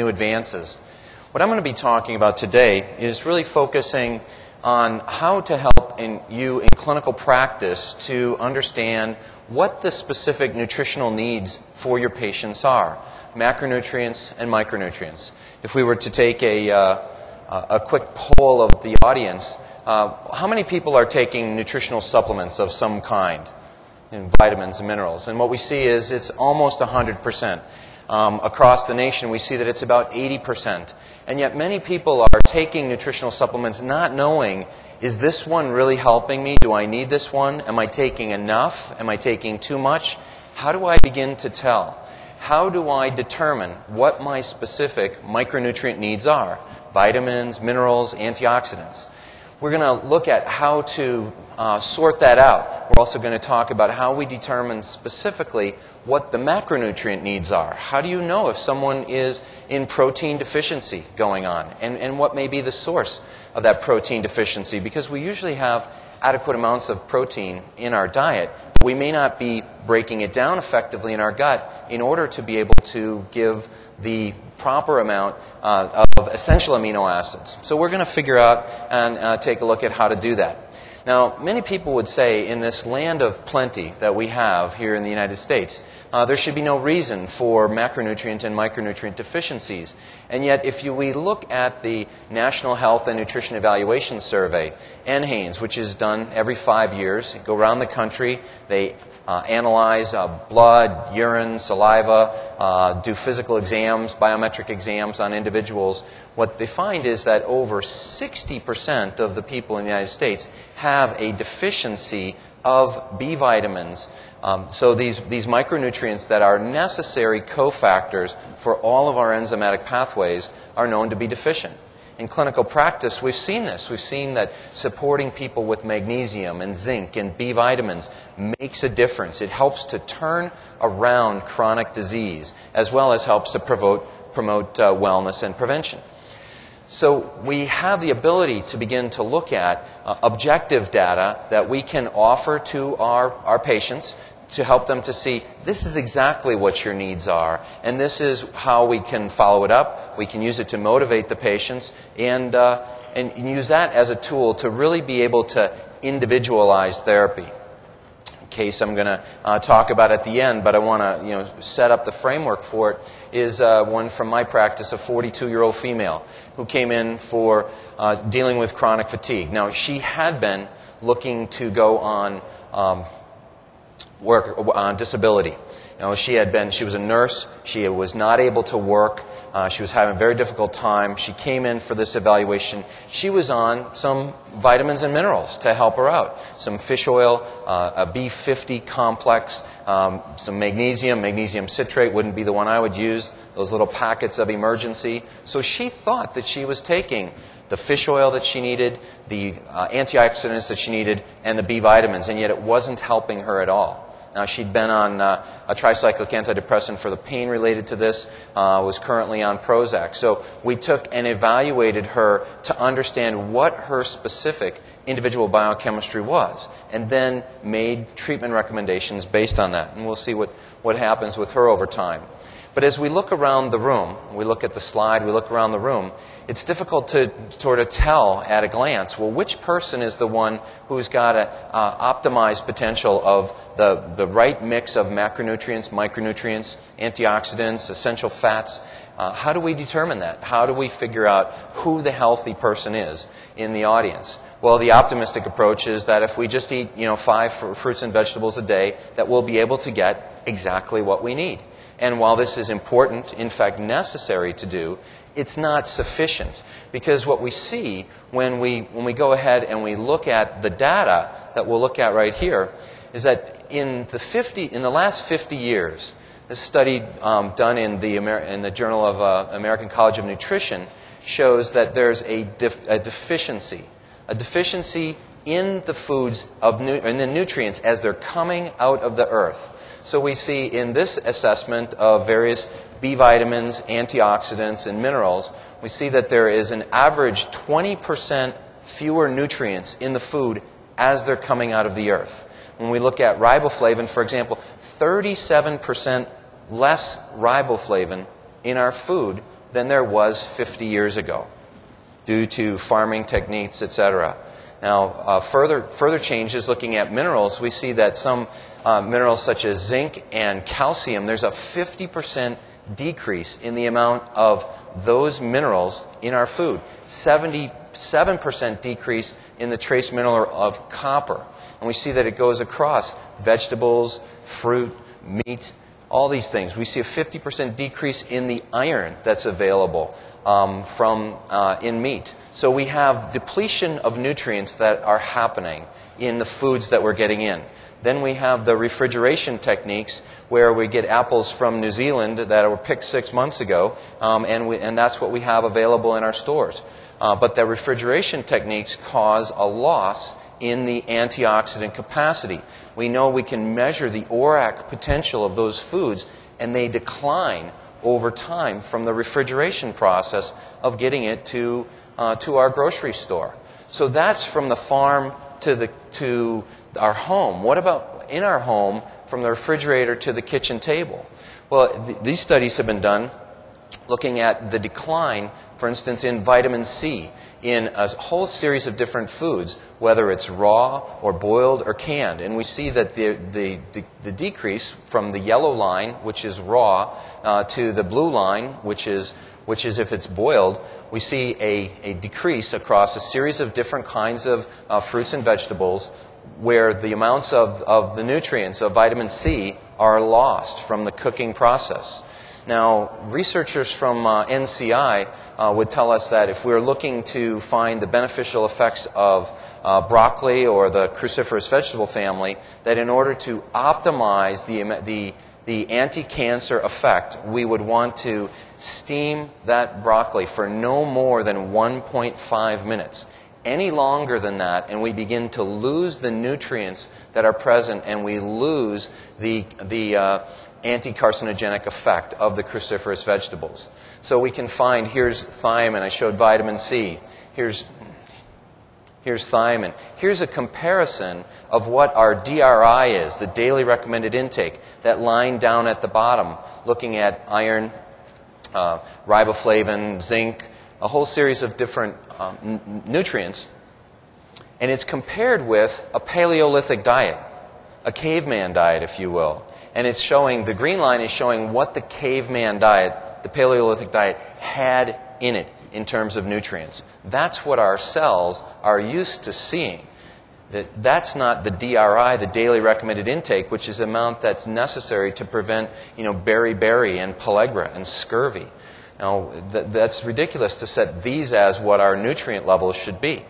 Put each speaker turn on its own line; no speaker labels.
new advances. What I'm going to be talking about today is really focusing on how to help in you in clinical practice to understand what the specific nutritional needs for your patients are macronutrients and micronutrients. If we were to take a, uh, a quick poll of the audience, uh, how many people are taking nutritional supplements of some kind, in vitamins and minerals? And what we see is it's almost 100%. Um, across the nation, we see that it's about 80%. And yet, many people are taking nutritional supplements not knowing is this one really helping me? Do I need this one? Am I taking enough? Am I taking too much? How do I begin to tell? How do I determine what my specific micronutrient needs are? Vitamins, minerals, antioxidants. We're going to look at how to uh, sort that out. We're also going to talk about how we determine specifically what the macronutrient needs are. How do you know if someone is in protein deficiency going on? And, and what may be the source of that protein deficiency? Because we usually have adequate amounts of protein in our diet. We may not be breaking it down effectively in our gut in order to be able to give the proper amount uh, of essential amino acids. So we're going to figure out and uh, take a look at how to do that. Now, many people would say in this land of plenty that we have here in the United States, uh, there should be no reason for macronutrient and micronutrient deficiencies. And yet, if you, we look at the National Health and Nutrition Evaluation Survey, NHANES, which is done every five years, go around the country, they uh, analyze uh, blood, urine, saliva, uh, do physical exams, biometric exams on individuals, what they find is that over 60% of the people in the United States have a deficiency of B vitamins. Um, so these, these micronutrients that are necessary cofactors for all of our enzymatic pathways are known to be deficient in clinical practice, we've seen this. We've seen that supporting people with magnesium and zinc and B vitamins makes a difference. It helps to turn around chronic disease, as well as helps to promote, promote uh, wellness and prevention. So we have the ability to begin to look at uh, objective data that we can offer to our, our patients to help them to see this is exactly what your needs are, and this is how we can follow it up. We can use it to motivate the patients, and, uh, and use that as a tool to really be able to individualize therapy. Case I'm going to uh, talk about at the end, but I want to you know set up the framework for it. Is uh, one from my practice, a 42 year old female who came in for uh, dealing with chronic fatigue. Now she had been looking to go on. Um, work on disability. You know, she had been, she was a nurse. She was not able to work. Uh, she was having a very difficult time. She came in for this evaluation. She was on some vitamins and minerals to help her out. Some fish oil, uh, a B50 complex, um, some magnesium, magnesium citrate wouldn't be the one I would use, those little packets of Emergen-C. So she thought that she was taking the fish oil that she needed, the uh, antioxidants that she needed, and the B vitamins, and yet it wasn't helping her at all. Now, she'd been on uh, a tricyclic antidepressant for the pain related to this, uh, was currently on Prozac. So we took and evaluated her to understand what her specific individual biochemistry was, and then made treatment recommendations based on that. And we'll see what, what happens with her over time. But as we look around the room, we look at the slide, we look around the room, it's difficult to sort of tell at a glance, well, which person is the one who's got an uh, optimized potential of the, the right mix of macronutrients, micronutrients, antioxidants, essential fats. Uh, how do we determine that? How do we figure out who the healthy person is in the audience? Well, the optimistic approach is that if we just eat, you know, five fruits and vegetables a day, that we'll be able to get exactly what we need. And while this is important, in fact necessary to do, it's not sufficient. Because what we see when we, when we go ahead and we look at the data that we'll look at right here is that in the, 50, in the last 50 years, this study um, done in the, Amer- in the Journal of uh, American College of Nutrition shows that there's a, def- a deficiency, a deficiency in the foods of nu- in the nutrients as they're coming out of the earth. So we see in this assessment of various B vitamins, antioxidants, and minerals, we see that there is an average 20% fewer nutrients in the food as they're coming out of the earth. When we look at riboflavin, for example, 37% less riboflavin in our food than there was 50 years ago due to farming techniques, etc. Now, uh, further, further changes looking at minerals, we see that some uh, minerals such as zinc and calcium, there's a 50% decrease in the amount of those minerals in our food. 77% decrease in the trace mineral of copper. And we see that it goes across vegetables, fruit, meat, all these things. We see a 50% decrease in the iron that's available um, from uh, in meat. So we have depletion of nutrients that are happening in the foods that we're getting in. Then we have the refrigeration techniques where we get apples from New Zealand that were picked six months ago, um, and, we, and that's what we have available in our stores. Uh, but the refrigeration techniques cause a loss in the antioxidant capacity. We know we can measure the ORAC potential of those foods, and they decline over time from the refrigeration process of getting it to, uh, to our grocery store. So that's from the farm to, the, to our home. What about in our home from the refrigerator to the kitchen table? Well, th- these studies have been done looking at the decline, for instance, in vitamin C in a whole series of different foods, whether it's raw or boiled or canned. And we see that the, the, the decrease from the yellow line, which is raw, uh, to the blue line, which is, which is if it's boiled, we see a, a decrease across a series of different kinds of uh, fruits and vegetables where the amounts of, of the nutrients of vitamin C are lost from the cooking process. Now, researchers from uh, NCI uh, would tell us that if we're looking to find the beneficial effects of uh, broccoli or the cruciferous vegetable family, that in order to optimize the, the, the anti-cancer effect, we would want to steam that broccoli for no more than 1.5 minutes. Any longer than that, and we begin to lose the nutrients that are present, and we lose the, the uh, anti-carcinogenic effect of the cruciferous vegetables. So we can find, here's thiamine, I showed vitamin C. Here's, here's thiamine. Here's a comparison of what our DRI is, the daily recommended intake, that line down at the bottom, looking at iron, uh, riboflavin, zinc, a whole series of different um, nutrients. And it's compared with a Paleolithic diet, a caveman diet, if you will and it's showing, the green line is showing what the caveman diet, the Paleolithic diet, had in it in terms of nutrients. That's what our cells are used to seeing. That's not the DRI, the daily recommended intake, which is the amount that's necessary to prevent, you know, beriberi and pellagra and scurvy. Now, th- that's ridiculous to set these as what our nutrient levels should be.